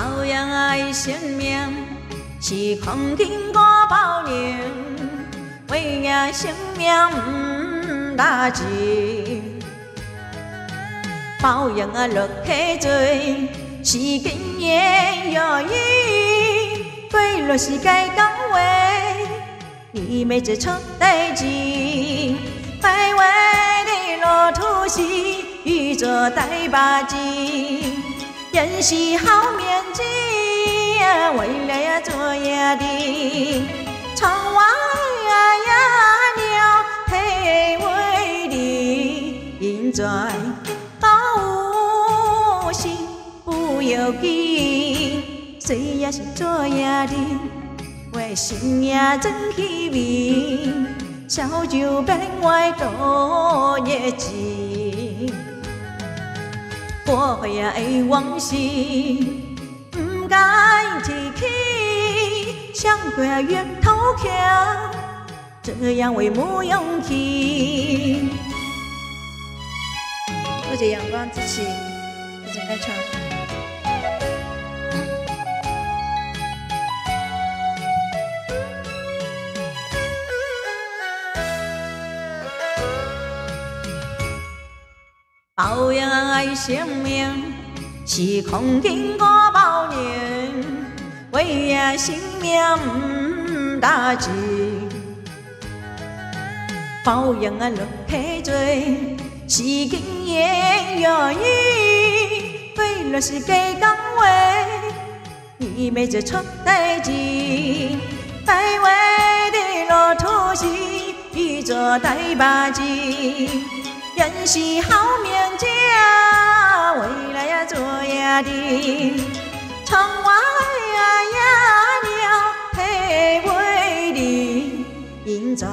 保养爱生命是空经过保养，为了生命不打紧。保养啊，落去做是经验有益，对落是该讲话，你没做错代志，百话的路途是遇着大把子。人是好面子，未来呀做呀的，窗外呀鸟体会的，现在高兴不要紧，虽然是做呀的，为心呀真稀微，小酒变外多热情。过去啊的往事，不该提起，想过越头强，这样会没勇气。多谢阳光之气，一直开唱。保养爱生命是空经过包年，为了生命。不打紧。保养啊，落去做是经验有益，对了是假讲话，你没做出代志。台湾的路途是遇着大把子。人是好命者，未来呀做爷的，窗外呀鸟体会的，现在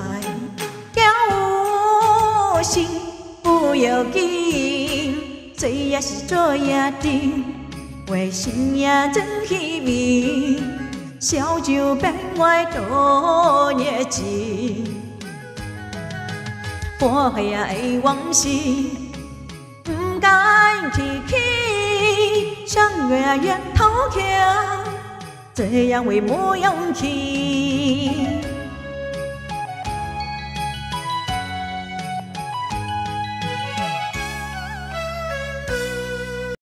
叫心不要紧，虽然是做爷的，为心也真稀微，小酒变外多热情。过去啊的往事，不敢提起，想越越头强，这样会没勇气。